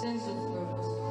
sense of purpose.